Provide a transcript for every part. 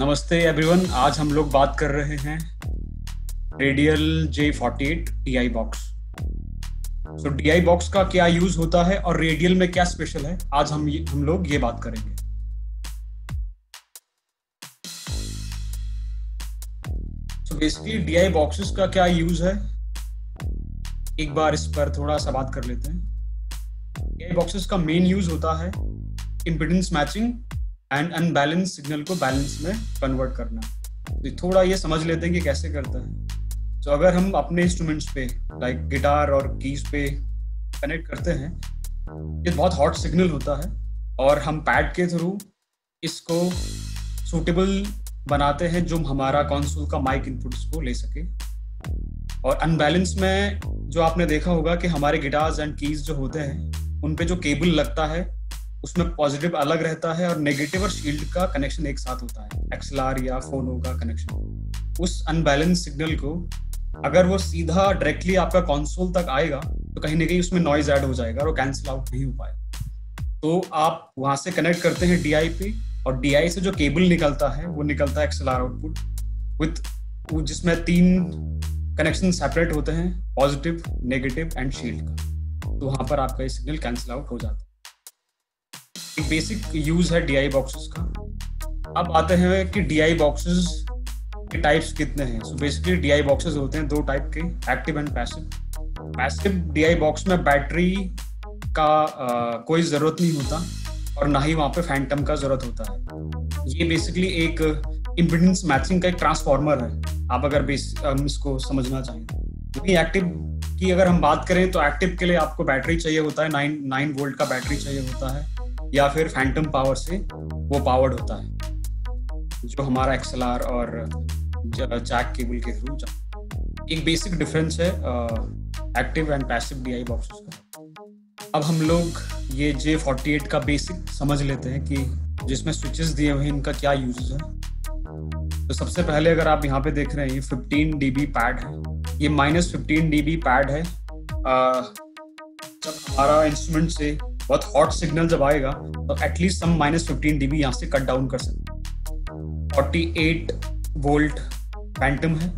नमस्ते एवरीवन आज हम लोग बात कर रहे हैं radial J forty eight D I box so D I box का क्या यूज़ होता है और रेडियल में क्या स्पेशल है? आज हम हम लोग ये बात करेंगे। बेसिकली डी आई बॉक्सेस का क्या यूज़ है? एक बार इस पर थोड़ा सा बात कर लेते हैं। डी बॉक्सेस का मेन यूज़ होता है impedance matching and unbalance signal को बैलेंस में कन्वर्ट करना। तो थोड़ा ये समझ लेते हैं कि कैसे करता है। तो अगर हम अपने इंस्ट्रूमेंट्स पे लाइक गिटार और कीज पे कनेक्ट करते हैं, ये बहुत हॉट सिग्नल होता है और हम पैड के थ्रू इसको सूटेबल बनाते हैं जो हमारा कॉन्सोल का माइक इनपुट्स को ले सके। और अनबैलेंस में जो आपने देखा होगा कि हमारे गिटार्स एंड कीज जो होते हैं उन पे जो केबल लगता है, उसमें पॉजिटिव अलग रहता है और नेगेटिव और शील्ड का कनेक्शन एक साथ होता है। एक्सएलआर या फोनो का कनेक्शन उस अनबैलेंस सिग्नल को अगर वो सीधा डायरेक्टली आपका कंसोल तक आएगा तो कहीं ना कहीं उसमें नॉइज़ ऐड हो जाएगा और कैंसिल आउट नहीं हो पाएगा। तो आप वहाँ से कनेक्ट करते हैं डीआई और डीआई से जो केबल निकलता है, वो निकलता है एक्सएलआर आउटपुट विथ जिसमें तीन कनेक्शन सेपरेट होते हैं पॉजिटिव नेगेटिव एंड शील्ड का। तो वहाँ पर आपका ये सिग्नल कैंसिल आउट हो जाता है। एक बेसिक यूज़ है डीआई बॉक्सेस का। अब आते हैं कि डीआई बॉक्सेस के टाइप्स कितने हैं। सो बेसिकली डीआई बॉक्सेस होते हैं दो टाइप के active and passive passive DI box में बैटरी का आ, कोई ज़रूरत नहीं होता और ना ही वहाँ पे फैंटम का ज़रूरत होता है। ये बेसिकली एक इम्पिडेंस मैचिंग का एक ट्रांसफॉर्मर है। आप अगर बेस इसको समझना चाहें। वही एक्टिव की अगर हम बात करें तो एक्टिव के लिए आपको बैटरी चाहिए होता है नाइन नाइन वोल्ट का बैटरी चाहिए होता है, या फिर फैंटम पावर से वो पावर्ड होता है, जो हमारा एक्सएलआर और जैक केबल के थ्रू एक बेसिक डिफरेंस है active and passive D I boxes का। अब हम लोग ये जे फोर्टी एट का बेसिक समझ लेते हैं कि जिसमें स्विचेस दिए हुए इनका क्या यूज़ है। तो सबसे पहले अगर आप यहाँ पे देख रहे हैं, ये फिफ्टीन डी पैड है। ये माइनस फिफ्टीन डी पैड है। जब हमारा इंस्ट्रूमेंट से बहुत हॉट सिग्नल जब आएगा तो एटलीस्ट हम माइनस फिफ्टीन डी यहाँ से कट डाउन कर सकते फोर्टी एट वोल्ट फैंटम है।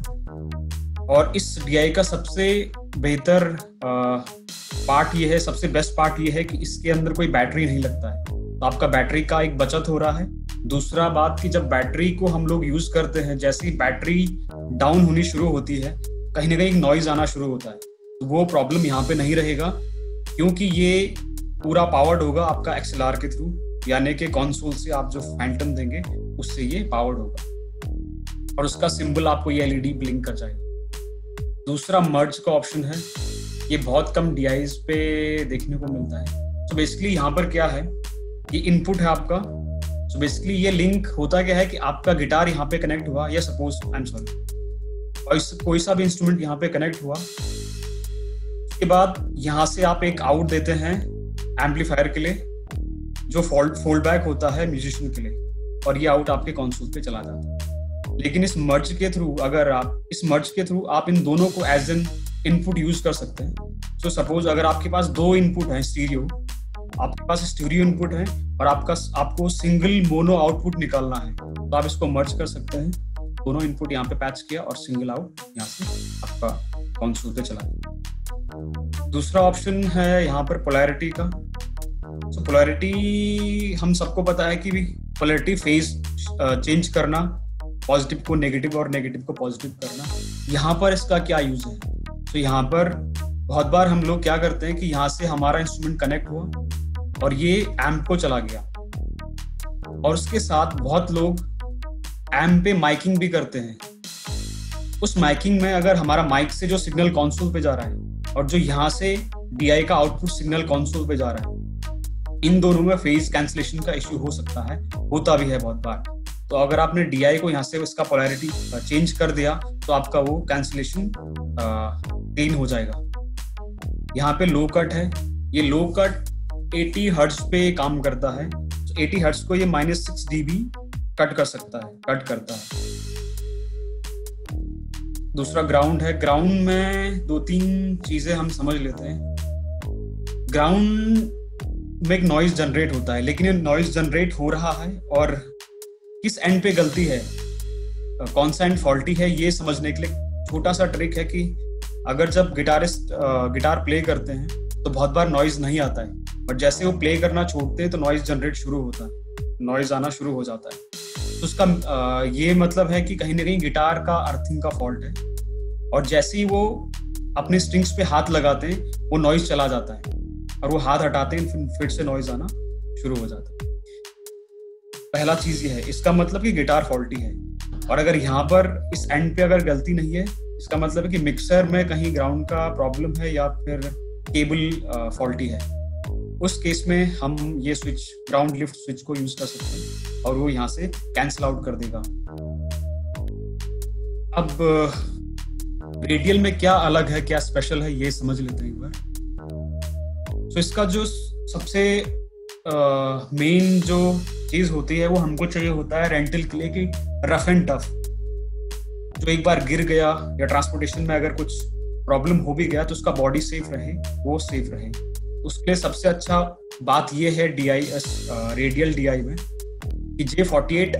और इस डी का सबसे बेहतर पार्ट ये है, सबसे बेस्ट पार्ट ये है कि इसके अंदर कोई बैटरी नहीं लगता है। आपका बैटरी का एक बचत हो रहा है। दूसरा बात कि जब बैटरी को हम लोग यूज़ करते हैं, जैसे ही बैटरी डाउन होनी शुरू होती है, कहीं ना कहीं नॉइज़ आना शुरू होता है। तो वो प्रॉब्लम यहाँ पे नहीं रहेगा, क्योंकि ये पूरा पावर्ड होगा आपका एक्सएलआर के थ्रू यानी कि कॉन्सोल से आप जो फैंटम देंगे, उससे ये पावर्ड होगा। और उसका सिंबल आपको ये एलईडी ब्लिंक कर जाएगा। दूसरा मर्ज का ऑप्शन है, ये बहुत कम डीआईज पे देखने को मिलता है। तो बेसिकली यहाँ पर क्या है ये इनपुट है आपका। तो बेसिकली ये लिंक होता क्या है कि आपका गिटार यहाँ पे कनेक्ट हुआ, या सपोज़ आई एम सॉरी कोई सा भी इंस्ट्रूमेंट यहाँ पे कनेक्ट हुआ। उसके बाद यहाँ से आप एक आउट देते हैं एम्पलीफायर के लिए, जो फोल्ड फोल्ड बैक होता है म्यूजिशियन के लिए, और ये आउट आपके कॉन्सोल पे चला जाता है। लेकिन इस मर्ज के थ्रू अगर आप इस मर्ज के थ्रू आप इन दोनों को एज एन इनपुट यूज़ कर सकते हैं। तो सपोज़ अगर आपके पास दो इनपुट है स्टीरियो आपके पास स्टीरियो इनपुट है और आपका आपको सिंगल मोनो आउटपुट निकालना है तो आप इसको मर्ज कर सकते हैं। दोनों इनपुट यहाँ पे पैच किया और सिंगल आउट यहाँ से आपका कॉन्सोल पे चला। दूसरा ऑप्शन है यहाँ पर पोलैरिटी का। तो पोलैरिटी हम सबको पता है कि पोलैरिटी फ़ेज़ चेंज करना पॉजिटिव को नेगेटिव और नेगेटिव को पॉजिटिव करना, यहाँ पर इसका क्या यूज़ है? तो यहाँ पर बहुत बार हम लोग क्या करते हैं कि यहाँ से हमारा इंस्ट्रूमेंट कनेक्ट हुआ और ये एम्प को चला गया। और उसके साथ बहुत लोग एम्प पे माइकिंग भी करते हैं। उस माइकिंग में अगर हमारा माइक से जो सिग्नल कॉन्सोल पे जा रहा है और जो यहाँ से डीआई का आउटपुट सिग्नल कॉन्सोल पे जा रहा है, इन दोनों में फ़ेज़ कैंसिलेशन का इश्यू हो सकता है, होता भी है बहुत बार। तो अगर आपने डीआई को यहाँ से उसका पोलैरिटी चेंज कर दिया तो आपका वो कैंसिलेशन क्लीन हो जाएगा। यहाँ पे लो कट है। ये लो कट 80 हर्ट्ज पे काम करता है तो 80 हर्ट्ज को ये माइनस सिक्स डी कट कर सकता है, कट करता है। दूसरा ग्राउंड है, ग्राउंड में दो तीन चीज़ें हम समझ लेते हैं। ग्राउंड में एक नॉइज़ जनरेट होता है, लेकिन ये नॉइज़ जनरेट हो रहा है और किस एंड पे गलती है? कौन सा एंड फॉल्टी है, ये समझने के लिए छोटा सा ट्रिक है कि अगर जब गिटारिस्ट गिटार प्ले करते हैं तो बहुत बार नॉइज़ नहीं आता है। बट जैसे वो प्ले करना छोड़ते हैं तो नॉइज़ जनरेट शुरू होता है। नॉइज़ आना शुरू हो जाता है। तो उसका ये मतलब है कि कहीं ना कहीं गिटार का अर्थिंग का फॉल्ट है। और जैसे ही वो अपने स्ट्रिंग्स पे हाथ लगाते हैं, वो नॉइज़ चला जाता है। और वो हाथ हटाते हैं, फिर से नॉइज़ आना शुरू हो जाता है। पहला चीज़ ये है, इसका मतलब कि गिटार फॉल्टी है। और अगर यहाँ पर इस एंड पे अगर गलती नहीं है, इसका मतलब है कि मिक्सर में कहीं ग्राउंड का प्रॉब्लम है या फिर केबल फॉल्टी है। उस केस में हम ये स्विच ग्राउंड लिफ्ट स्विच को यूज़ कर सकते हैं और वो यहाँ से कैंसिल आउट कर देगा। अब रेडियल में क्या अलग है, क्या स्पेशल है, ये समझ लेते हैं एक बार। तो इसका जो सबसे मेन जो चीज़ होती है, वो हमको चाहिए होता है रेंटल के लिए कि रफ एंड टफ जो एक बार गिर गया या ट्रांसपोर्टेशन में अगर कुछ प्रॉब्लम हो भी गया तो उसका बॉडी सेफ़ रहे, वो सेफ़ रहे। उसके सबसे अच्छा बात यह है D I radial D I में कि J forty eight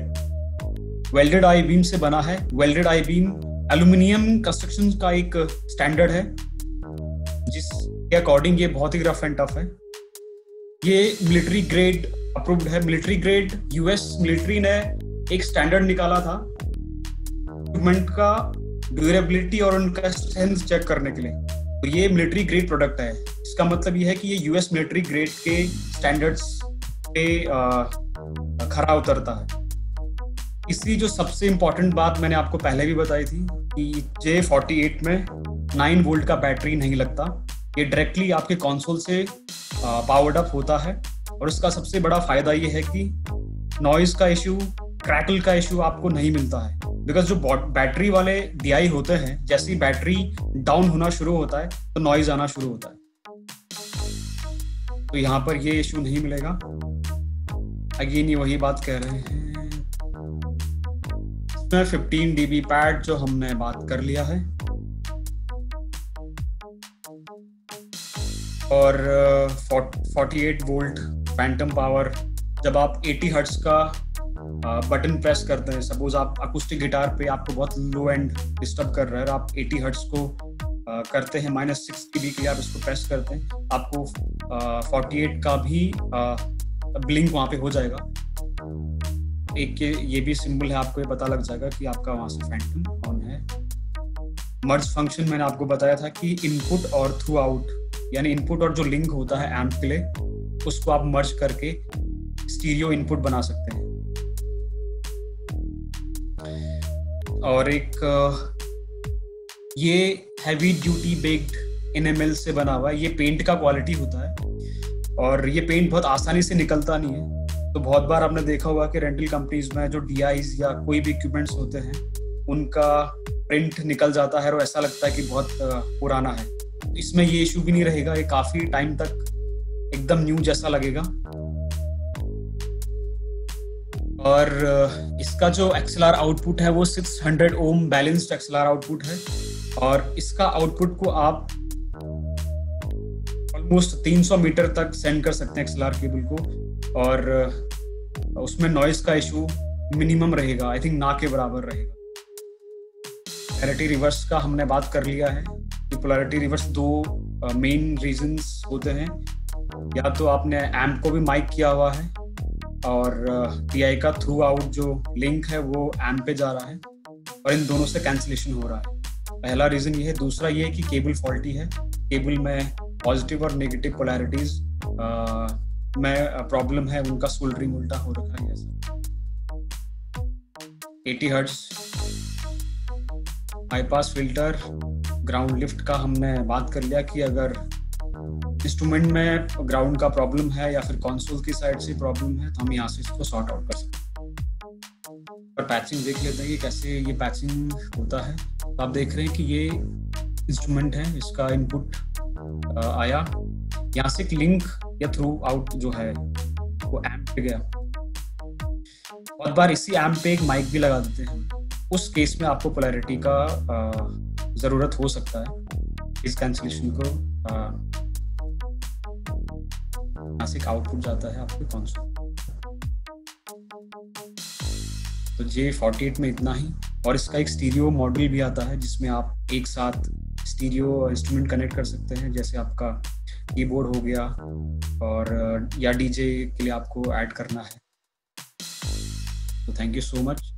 welded I beam से बना है। Welded I beam aluminium construction का एक स्टैंडर्ड है जिसके अकॉर्डिंग ये बहुत ही रफ एंड टफ है। ये मिलिट्री ग्रेड अप्रूव्ड है। मिलिट्री ग्रेड यूएस मिलिट्री ने एक स्टैंडर्ड निकाला था इक्विपमेंट का ड्यूरेबिलिटी और उनका स्ट्रेंथ चेक करने के लिए। तो ये मिलिट्री ग्रेड प्रोडक्ट है। इसका मतलब ये है कि ये यूएस मिलिट्री ग्रेड के स्टैंडर्ड्स पे खरा उतरता है। इसकी जो सबसे इंपॉर्टेंट बात मैंने आपको पहले भी बताई थी कि जे फोर्टी एट में नाइन वोल्ट का बैटरी नहीं लगता। ये डायरेक्टली आपके कॉन्सोल से पावर्ड अप होता है। और इसका सबसे बड़ा फ़ायदा ये है कि नॉइज़ का इशू क्रैकल का इशू आपको नहीं मिलता है। बिकॉज़ जो बैटरी वाले डीआई होते हैं, जैसे ही बैटरी डाउन होना शुरू होता है तो नॉइज़ आना शुरू होता है। तो यहाँ पर ये इश्यू नहीं मिलेगा। अगेन ये वही बात कह रहे हैं। 15 डीबी पैड जो हमने बात कर लिया है। और 48 वोल्ट फैंटम पावर जब आप 80 हर्ट्स का बटन प्रेस करते हैं। सपोज़ आप अकुस्टिक गिटार पे आपको बहुत लो एंड डिस्टर्ब कर रहा है आप 80 हर्ट्स को करते हैं। माइनस सिक्स की भी के लिए आप इसको प्रेस करते हैं। आपको फोर्टी एट का भी ब्लिंक वहाँ पे हो जाएगा। एक ये ये भी सिंबल है, आपको ये पता लग जाएगा कि आपका वहाँ से फैंटम ऑन है। मर्ज फ़ंक्शन मैंने आपको बताया था कि इनपुट और थ्रू आउट यानी इनपुट और जो लिंक होता है एम्प के लिए, उसको आप मर्ज करके स्टीरियो इनपुट बना सकते हैं। और एक ये हैवी ड्यूटी बेक्ड एनएमएल से बना हुआ है। ये पेंट का क्वालिटी होता है। और ये पेंट बहुत आसानी से निकलता नहीं है। तो बहुत बार आपने देखा होगा कि रेंटल कंपनीज़ में जो डी या कोई भी इक्विपमेंट्स होते हैं, उनका प्रिंट निकल जाता है और ऐसा लगता है कि बहुत पुराना है। इसमें ये इशू भी नहीं रहेगा। ये काफ़ी टाइम तक एकदम न्यू जैसा लगेगा। और इसका जो एक्सएलआर आउटपुट है वो 600 ओम बैलेंस्ड एक्सएलआर आउटपुट है। और इसका आउटपुट को आप ऑलमोस्ट 300 मीटर तक सेंड कर सकते हैं एक्सएलआर केबल को। और उसमें नॉइस का इशू मिनिमम रहेगा। आई थिंक ना के बराबर रहेगा। पोलैरिटी रिवर्स का हमने बात कर लिया है। कि पोलैरिटी रिवर्स दो मेन रीजंस होते हैं। या तो आपने एम्प को भी माइक किया हुआ है। और टी का थ्रू आउट जो लिंक है वो एम पे जा रहा है और इन दोनों से कैंसिलेशन हो रहा है। पहला रीजन ये है, दूसरा ये है कि केबल फॉल्टी है। केबल में पॉजिटिव और नेगेटिव पोलैरिटीज में प्रॉब्लम है, उनका सोल्डरिंग उल्टा हो रखा है ऐसा। 80 hertz high pass filter ground lift का हमने बात कर लिया कि अगर इंस्ट्रूमेंट में ग्राउंड का प्रॉब्लम है या फिर कॉन्सोल की साइड से प्रॉब्लम है तो हम यहाँ से इसको सॉर्ट आउट कर सकते हैं। पैचिंग देख लेते हैं कि कैसे ये पैचिंग होता है। तो आप देख रहे हैं कि ये इंस्ट्रूमेंट है, इसका इनपुट आया। यहाँ से एक लिंक या थ्रू आउट जो है, वो एम्प पे गया। बहुत बार इसी एम्प पे एक माइक भी लगा देते हैं। उस केस में आपको पोलैरिटी का ज़रूरत हो सकता है। इस कैंसिलेशन को नासिक आउटपुट जाता है आपके कॉन्सोल तो जे फोर्टी में इतना ही, और इसका एक स्टीरियो मॉडल भी आता है, जिसमें आप एक साथ स्टीरियो इंस्ट्रूमेंट कनेक्ट कर सकते हैं, जैसे आपका कीबोर्ड हो गया, और या डीजे के लिए आपको ऐड करना है तो thank you so much